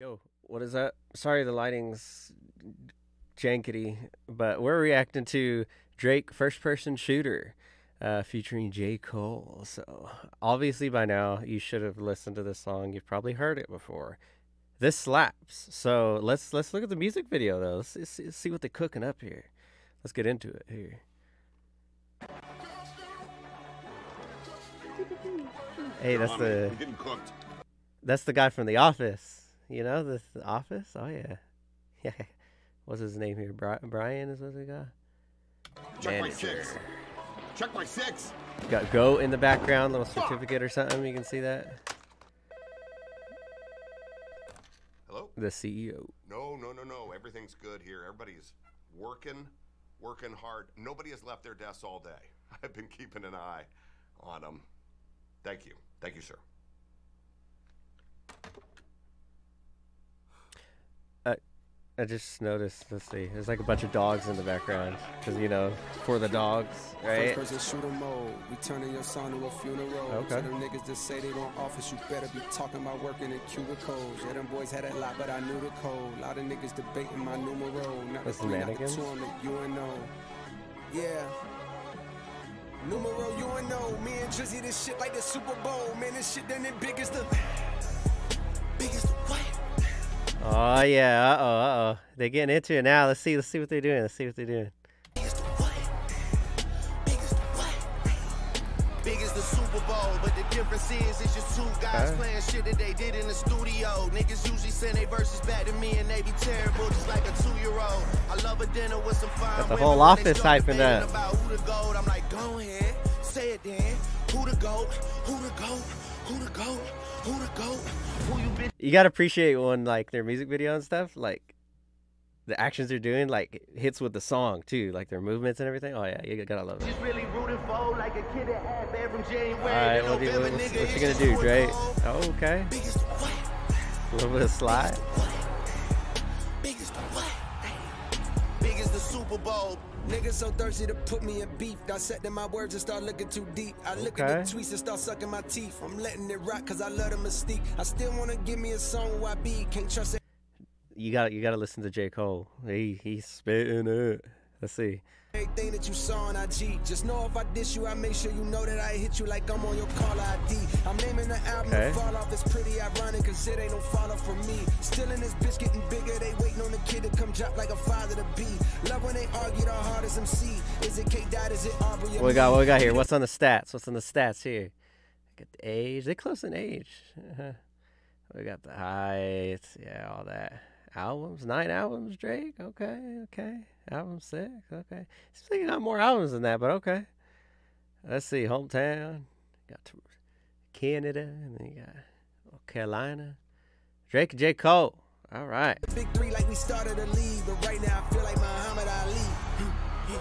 Yo, what is that? Sorry, the lighting's jankety, but we're reacting to Drake First Person Shooter uh, featuring J. Cole. So, obviously, by now, you should have listened to this song. You've probably heard it before. This slaps. So, let's let's look at the music video, though. Let's see, let's see what they're cooking up here. Let's get into it here. Hey, that's the We're getting cooked. that's the guy from The Office. You know the, the Office? Oh yeah, yeah. What's his name here? Bri- Brian is what the got. Check my six. Check my six. Got Go in the background, little certificate or something. You can see that. Hello? The CEO. No, no, no, no. Everything's good here. Everybody's working, working hard. Nobody has left their desks all day. I've been keeping an eye on them. Thank you. Thank you, sir. I just noticed. Let's see. There's like a bunch of dogs in the background because you know for the dogs, right? First person shooter mode. We turning your son to a funeral. Okay. To them niggas that say they want office, you better be talking about working in cubicles. Yeah, them boys had a lot, but I knew the code. lot of niggas debating my numero. Not That's the three, not the mannequins? two on the UNO. Yeah. Numero UNO. Me and Drizzy, this shit like the Super Bowl. Man, this shit done it big as the. Oh yeah. Uh oh. Uh oh. They're getting into it now. Let's see. Let's see what they're doing. Let's see what they're doing. Big as the what? Big as the what? Big as the Super Bowl, but the difference is it's just two guys Okay. playing shit that they did in the studio. Niggas usually send their verses back to me and they be terrible, just like a two-year-old. I love a dinner with some fine Got the whole office hyping up. About who? I'm like, go ahead, say it then. Who the goat? Who the goat? Who the goat? Who the goat? Who you bitch? You gotta appreciate when like their music video and stuff, like the actions they're doing, like hits with the song too, like their movements and everything. Oh yeah, you gotta love it. Just really rooting for like a kid that had bad from January All right, what, do you, what, what you gonna do, Dre? Oh, okay. Big as the what? A little bit of slide. Super Bowl. Niggas so thirsty to put me in beef. Dissecting my words and start looking too deep. I look at the tweets and start sucking my teeth. I'm letting it rock cause I love the mystique. I still wanna give me a song where I be. Can't trust You got to you got to listen to J Cole. He he's spitting it. Let's see. everything that you saw on IG. Just know if I diss you, I make sure you know that I hit you like I'm on your call ID. I'm naming the album Okay. fall off. It's pretty ironic cause it ain't no follow for me. Still in this bitch getting bigger. They waiting on the kid to come drop like a father to be. Love when they argue the hardest MC. Is it K Dot? Is it Aubrey? What we got? What we got here? What's on the stats? What's on the stats here? Got the age. They close in age. We got the height. Yeah, all that. Albums, nine albums, Drake. Okay, okay. Album six. Okay. Seems like you got more albums than that, but okay. Let's see. Hometown. Got to Canada, and then you got North Carolina. Drake and J Cole. All right. Big three like we started a league, but right now I feel like Muhammad Ali.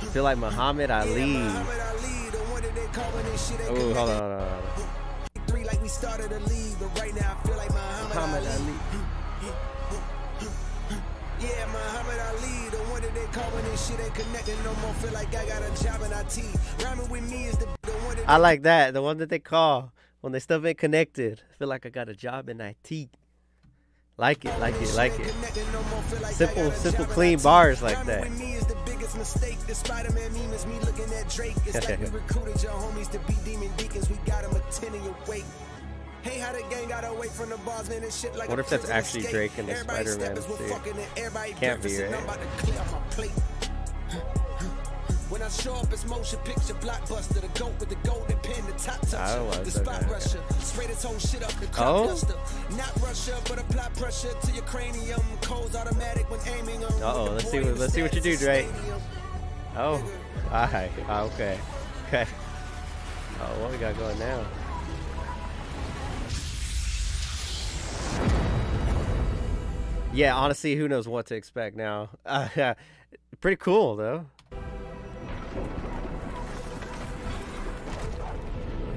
I feel like Muhammad Yeah, Ali. Muhammad Ali, the one that they call when shit Oh, hold on, hold on, hold on. Three like we started a league, but right now I feel like Muhammad, Muhammad Ali. Ali. Yeah, Muhammad Ali, the one that they call when they shit ain't connected no more. Feel like I got a job in IT. Rhyming with me is the, the one that I like that. The one that they call when they stuff ain't connected. Feel like I got a job in IT. Like it, like it, like it. Simple- simple, clean bars like that. With me is the biggest mistake. The Spider-Man meme is me looking at Drake. It's like we recruited your homies to be demon deacons. We got them a 10 in your wake. Hey, how the gang got away from the bars, man, and shit like What if that's actually. Drake in the Spider-Man suit? and Can't be, right? I'm about to clear off my plate. When I show up, it's motion picture blockbuster. The goat with the golden pen, the top toucher, the spot guy. rusher. Spray this whole shit up, the crop Oh? duster. Not Russia, but apply pressure to your cranium. Codes automatic when aiming on. Uh-oh, let's see what- let's see what you do, Drake. Oh, alright. Okay. Okay. Oh, what we got going now? Yeah, honestly, who knows what to expect now? Uh, yeah, pretty cool though.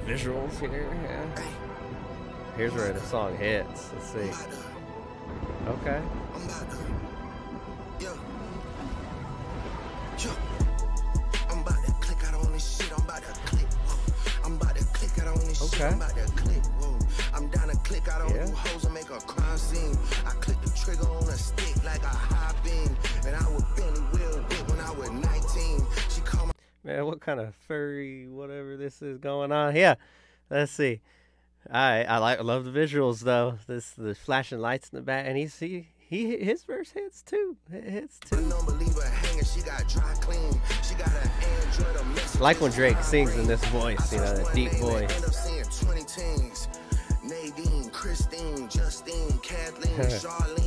Visuals here. Yeah. Here's where the song hits. Let's see. Okay. I'm about to, yo, yo. I'm about to click out on this shit. I'm about to click. whoa. I'm about to click Got on this shit, Okay. I'm about to click. I'm down to click out on Yeah. you hoes and make a crime what kind of furry whatever this is going on? Yeah, let's see. I I like I love the visuals though. This the flashing lights in the back, and he's he he his verse hits too. It hits too. non-believer hanging. She got dry clean. She got an Android, a message. Like when Drake sings in this voice, you know, that deep voice. End up seeing 20 teens. Nadine, Christine, Justine, Kathleen, Charlene,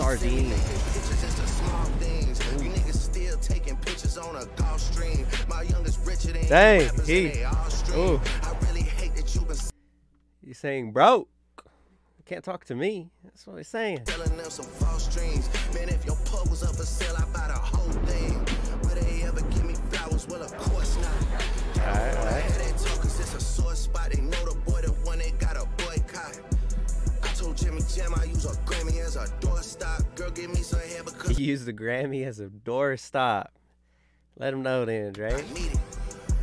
you Dang, he- they all stream. ooh. I really hate that you He's saying broke. Can't talk to me. That's what he's saying. selling them some false dreams. Man, if your pub was up for sale, I buy the whole thing. Will they ever give me flowers? Well, of course some hair because He used the Grammy as a door stop. Let him know then, I Drake. need it.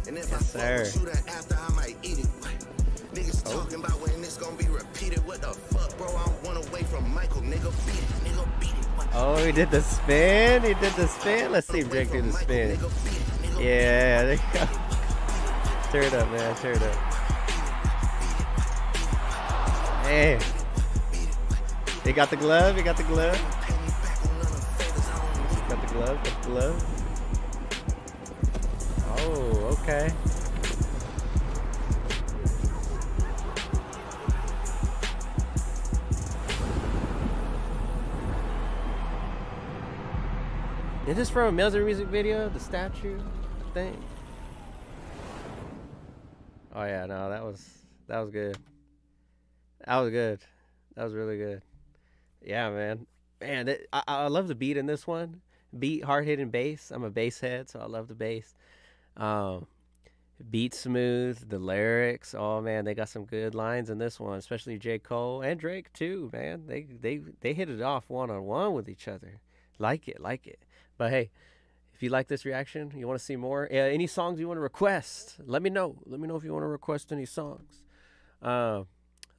And if Yes, fuck sir. after I might eat it. Niggas Oh. talking about when this gonna be repeated. What the fuck, bro? I'm one away from Michael. Nigga, beat it. Nigga, beat it. What? Oh, he did the spin. He did the spin. Let's see if Drake do the spin. Yeah, there you go. Tear it up, man. Tear it up. Man. He got the glove. He got the glove. Glove. The glove. Oh, okay. Is this from a Mills music video? The statue thing? Oh yeah, no, that was that was good. That was good. That was really good. Yeah, man. Man, I I love the beat in this one. Beat hard hitting bass. I'm a bass head, so I love the bass. Um, beat smooth. The lyrics. Oh man, they got some good lines in this one, especially J Cole and Drake too. Man, they they they hit it off one on one with each other. Like it, like it. But hey, if you like this reaction, you want to see more, uh, any songs you want to request, let me know. Let me know if you want to request any songs. Um,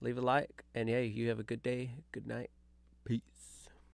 leave a like, and hey, you have a good day, good night.